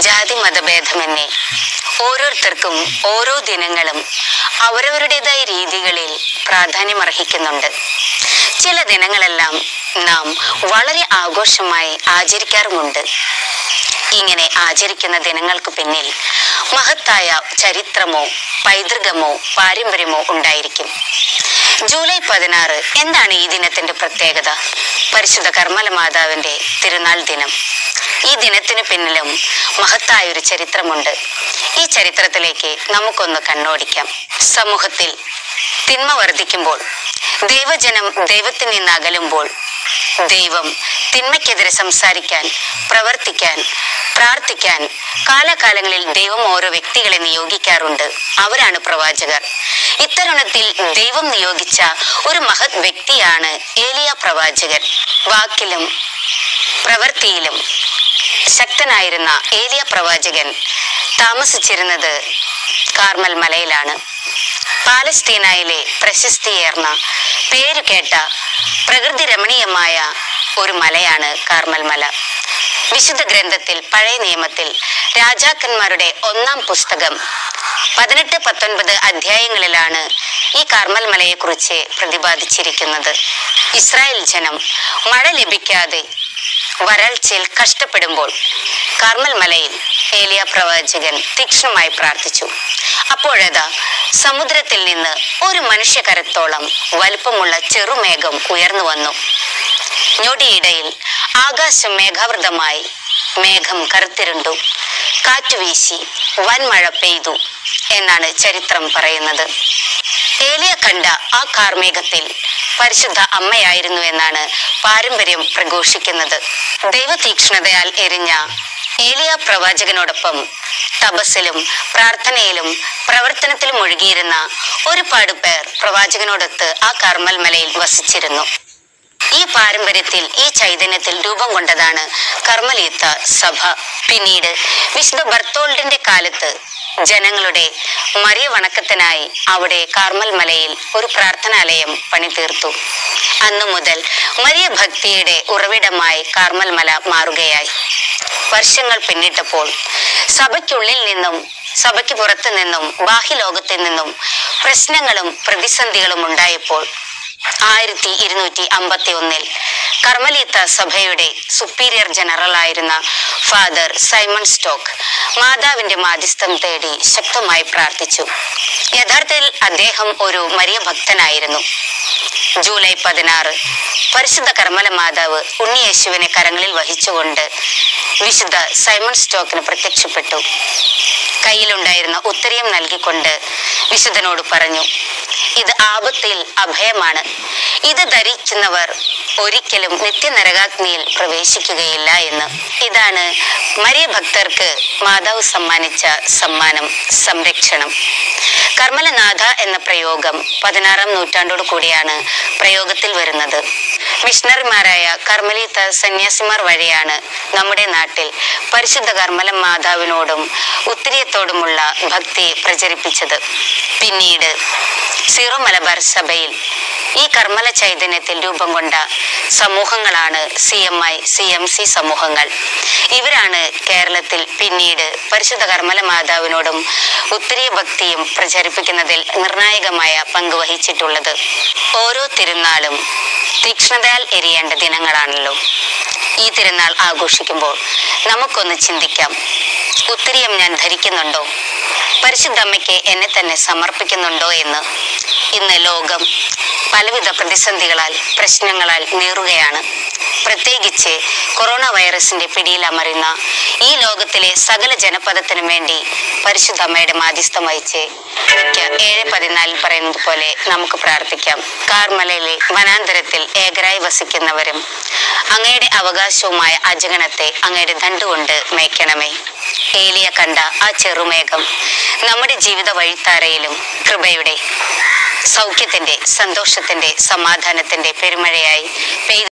ജാതി മതഭേദമെന്നേ ഓരോരുത്തർക്കും ഓരോ ദിനങ്ങളും അവരവരുടേതായ രീതികളിൽ പ്രാധാന്യമർഹിക്കുന്നുണ്ട്. ചില ദിനങ്ങളെല്ലാം നാം വളരെ ആഘോഷമായി ആചരിക്കാറുമുണ്ട്. ഇങ്ങനെ ആചരിക്കുന്ന ദിനങ്ങൾക്ക് പിന്നിൽ മഹത്തായ ചരിത്രമോ പൈതൃകമോ പാരമ്പര്യമോ ഉണ്ടായിരിക്കും. ജൂലൈ പതിനാറ് എന്താണ് ഈ ദിനത്തിന്റെ പ്രത്യേകത? പരിശുദ്ധ കർമ്മല മാതാവിന്റെ തിരുനാൾ ദിനം. ഈ ദിനത്തിന് പിന്നിലും മഹത്തായ ഒരു ചരിത്രമുണ്ട്. ഈ ചരിത്രത്തിലേക്ക് നമുക്കൊന്ന് കണ്ണോടിക്കാം. സമൂഹത്തിൽ തിന്മ വർദ്ധിക്കുമ്പോൾ ദൈവജനം ദൈവത്തിൽ നിന്ന് അകലുമ്പോൾ ദൈവം തിന്മയ്ക്കെതിരെ സംസാരിക്കാൻ പ്രവർത്തിക്കാൻ പ്രാർത്ഥിക്കാൻ കാലകാലങ്ങളിൽ ദൈവം ഓരോ വ്യക്തികളെ നിയോഗിക്കാറുണ്ട്. അവരാണ് പ്രവാചകർ. ഇത്തരുണത്തിൽ ദൈവം നിയോഗിച്ച ഒരു മഹത് വ്യക്തിയാണ് ഏലിയ പ്രവാചകൻ. വാക്കിലും പ്രവൃത്തിയിലും ശക്തനായിരുന്ന ഏലിയ പ്രവാചകൻ താമസിച്ചിരുന്നത് കാർമൽ മലയിലാണ്. പാലസ്തീനയിലെ പ്രശസ്തിയേർന്ന പേരുകേട്ട പ്രകൃതി രമണീയമായ ഒരു മലയാണ് കാർമൽ മല. വിശുദ്ധ ഗ്രന്ഥത്തിൽ പഴയ നിയമത്തിൽ രാജാക്കന്മാരുടെ ഒന്നാം പുസ്തകം പതിനെട്ട് പത്തൊൻപത് അധ്യായങ്ങളിലാണ് ഈ കാർമൽ മലയെക്കുറിച്ച് പ്രതിപാദിച്ചിരിക്കുന്നത്. ഇസ്രായേൽ ജനം മഴ ലഭിക്കാതെ വരൾച്ചയിൽ കഷ്ടപ്പെടുമ്പോൾ കാർമൽ മലയിൽ ഏലിയ പ്രവാചകൻ തീക്ഷ്ണമായി പ്രാർത്ഥിച്ചു. അപ്പോഴതാ സമുദ്രത്തിൽ നിന്ന് ഒരു മനുഷ്യകരത്തോളം വലുപ്പമുള്ള ചെറുമേഘം ഉയർന്നു വന്നു. ഞൊടിയിടയിൽ ആകാശം മേഘാവൃതമായി മേഘം കറുത്തിരുണ്ടു. കാറ്റുവീശി വൻമഴ പെയ്തു എന്നാണ് ചരിത്രം പറയുന്നത്. ഏലിയ കണ്ട ആ കാർമേഘത്തിൽ പരിശുദ്ധ അമ്മയായിരുന്നു എന്നാണ് പാരമ്പര്യം പ്രഘോഷിക്കുന്നത്. ദൈവതീക്ഷ്ണതയാൽ എരിഞ്ഞ ഏലിയ പ്രവാചകനോടൊപ്പം തപസ്സിലും പ്രാർത്ഥനയിലും പ്രവർത്തനത്തിലും ഒഴുകിയിരുന്ന ഒരുപാട് പേർ പ്രവാചകനോടൊത്ത് ആ കർമ്മൽ മലയിൽ വസിച്ചിരുന്നു. ഈ പാരമ്പര്യത്തിൽ ഈ ചൈതന്യത്തിൽ രൂപം കൊണ്ടതാണ് കർമ്മലീത്ത സഭ. പിന്നീട് വിശുദ്ധ ബർത്തോൾഡിന്റെ കാലത്ത് ജനങ്ങളുടെ മറിയ വണക്കത്തിനായി അവിടെ കാർമൽ മലയിൽ ഒരു പ്രാർത്ഥനാലയം പണിതീർത്തു. അന്നു മുതൽ മറിയ ഭക്തിയുടെ ഉറവിടമായി കാർമൽ മല മാറുകയായി. വർഷങ്ങൾ പിന്നിട്ടപ്പോൾ സഭയ്ക്കുള്ളിൽ നിന്നും സഭയ്ക്ക് പുറത്തു നിന്നും ബാഹ്യലോകത്തിൽ നിന്നും പ്രശ്നങ്ങളും പ്രതിസന്ധികളും ഉണ്ടായപ്പോൾ ആയിരത്തി ഇരുന്നൂറ്റി അമ്പത്തി ഒന്നിൽ കർമ്മലീത്ത സഭയുടെ സുപ്പീരിയർ ജനറൽ ആയിരുന്ന ഫാദർ സൈമൺ സ്റ്റോക്ക് മാതാവിന്റെ മാധ്യസ്ഥം തേടി ശക്തമായി പ്രാർത്ഥിച്ചു. യഥാർത്ഥത്തിൽ അദ്ദേഹം ഒരു മരിയ ഭക്തനായിരുന്നു. ജൂലൈ പതിനാറ് പരിശുദ്ധ കർമ്മല മാതാവ് ഉണ്ണിയേശുവിനെ കരങ്ങളിൽ വഹിച്ചുകൊണ്ട് വിശുദ്ധ സൈമൺ സ്റ്റോക്കിന് പ്രത്യക്ഷപ്പെട്ടു. കയ്യിലുണ്ടായിരുന്ന ഉത്തരീയം നൽകിക്കൊണ്ട് വിശുദ്ധനോട് പറഞ്ഞു ഇത് ആപത്തിൽ അഭയമാണ്. ഇത് ധരിക്കുന്നവർ ഒരിക്കലും നിത്യനരകാഗ്നിയിൽ പ്രവേശിക്കുകയില്ല എന്ന്. ഇതാണ് മരിയ ഭക്തർക്ക് മാതാവ് സമ്മാനിച്ച സമ്മാനം സംരക്ഷണം. കർമ്മലനാഥ എന്ന പ്രയോഗം പതിനാറാം നൂറ്റാണ്ടോട് കൂടിയാണ് പ്രയോഗത്തിൽ വരുന്നത്. മിഷണറിമാരായ കർമ്മലീത്ത സന്യാസിമാർ വഴിയാണ് നമ്മുടെ നാട്ടിൽ പരിശുദ്ധ കർമ്മല മാതാവിനോടും ഉത്തിരിയത്തോടുമുള്ള ഭക്തി പ്രചരിപ്പിച്ചത്. പിന്നീട് സീറോ മലബാർ സഭയിൽ ഈ കർമ്മല ചൈതന്യത്തിൽ രൂപം കൊണ്ട സമൂഹങ്ങളാണ് C M I C M C സമൂഹങ്ങൾ. ഇവരാണ് കേരളത്തിൽ പിന്നീട് പരിശുദ്ധ കർമ്മല മാതാവിനോടും ഉത്തരീയ ഭക്തിയും പ്രചരിപ്പിക്കുന്നതിൽ നിർണായകമായ പങ്ക് വഹിച്ചിട്ടുള്ളത്. ഓരോ തിരുനാളും തീക്ഷ്ണതയാൽ എരിയേണ്ട ദിനങ്ങളാണല്ലോ. ഈ തിരുനാൾ ആഘോഷിക്കുമ്പോൾ നമുക്കൊന്ന് ചിന്തിക്കാം. ഉത്തരീയം ഞാൻ ധരിക്കുന്നുണ്ടോ? പരിശുദ്ധ അമ്മയ്ക്ക് എന്നെ തന്നെ സമർപ്പിക്കുന്നുണ്ടോ എന്ന് ഇന്ന് ലോകം പലവിധ പ്രതിസന്ധികളാൽ പ്രശ്നങ്ങളാൽ നീറുകയാണ്. പ്രത്യേകിച്ച് കൊറോണ വൈറസിന്റെ പിടിയിൽ അമരുന്ന ഈ ലോകത്തിലെ സകല ജനപദത്തിനും വേണ്ടി പരിശുദ്ധ അമ്മയുടെ മാധ്യസ്ഥം വഹിച്ച് ഏഴ് പതിനാലിൽ പറയുന്നത് പോലെ നമുക്ക് പ്രാർത്ഥിക്കാം. കാർമലയിലെ വനാന്തരത്തിൽ ഏകരായി വസിക്കുന്നവരും അങ്ങയുടെ അവകാശവുമായ അജഗണത്തെ അങ്ങയുടെ ദണ്ടുകൊണ്ട് മേയ്ക്കണമേ. ഏലിയ കണ്ട ആ ചെറുമേഘം നമ്മുടെ ജീവിത വഴിത്താരയിലും കൃപയുടെ സൗഖ്യത്തിന്റെ സന്തോഷത്തിന്റെ സമാധാനത്തിന്റെ പെരുമഴയായി പെയ്തു